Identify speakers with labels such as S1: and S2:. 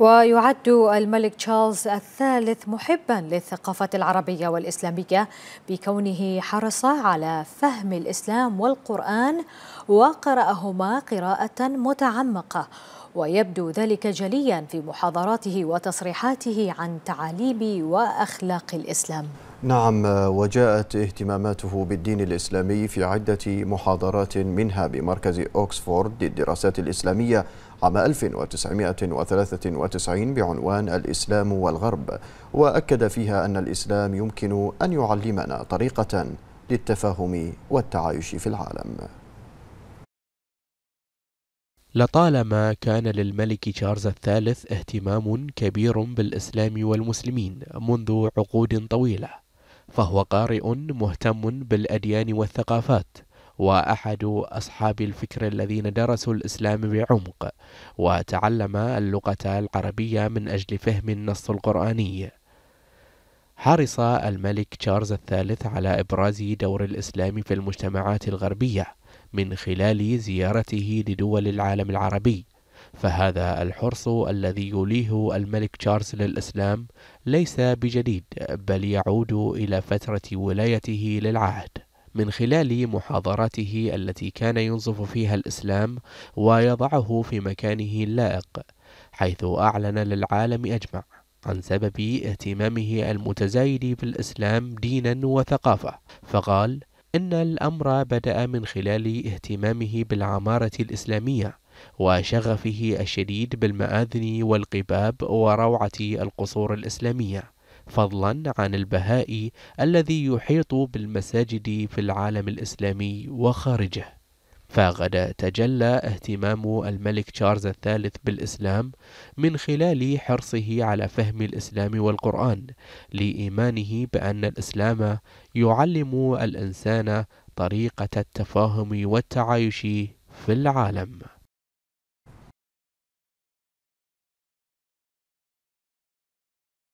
S1: ويعد الملك تشارلز الثالث محبا للثقافة العربية والإسلامية بكونه حرص على فهم الإسلام والقرآن وقرأهما قراءة متعمقة ويبدو ذلك جليا في محاضراته وتصريحاته عن تعاليم وأخلاق الإسلام.
S2: نعم وجاءت اهتماماته بالدين الإسلامي في عدة محاضرات منها بمركز أوكسفورد للدراسات الإسلامية عام 1993 بعنوان الإسلام والغرب. وأكد فيها أن الإسلام يمكن أن يعلمنا طريقة للتفاهم والتعايش في العالم.
S3: لطالما كان للملك تشارلز الثالث اهتمام كبير بالإسلام والمسلمين منذ عقود طويلة. فهو قارئ مهتم بالأديان والثقافات وأحد أصحاب الفكر الذين درسوا الإسلام بعمق وتعلم اللغة العربية من أجل فهم النص القرآني. حرص الملك تشارلز الثالث على إبراز دور الإسلام في المجتمعات الغربية من خلال زيارته لدول العالم العربي. فهذا الحرص الذي يوليه الملك تشارلز للإسلام ليس بجديد بل يعود إلى فترة ولايته للعهد. من خلال محاضراته التي كان ينصف فيها الإسلام ويضعه في مكانه اللائق حيث أعلن للعالم أجمع عن سبب اهتمامه المتزايد بالإسلام دينا وثقافة. فقال إن الأمر بدأ من خلال اهتمامه بالعمارة الإسلامية وشغفه الشديد بالمآذن والقباب وروعة القصور الإسلامية فضلا عن البهاء الذي يحيط بالمساجد في العالم الإسلامي وخارجه. فقد تجلى اهتمام الملك تشارلز الثالث بالإسلام من خلال حرصه على فهم الإسلام والقرآن لإيمانه بأن الإسلام يعلم الإنسان طريقة التفاهم والتعايش في العالم.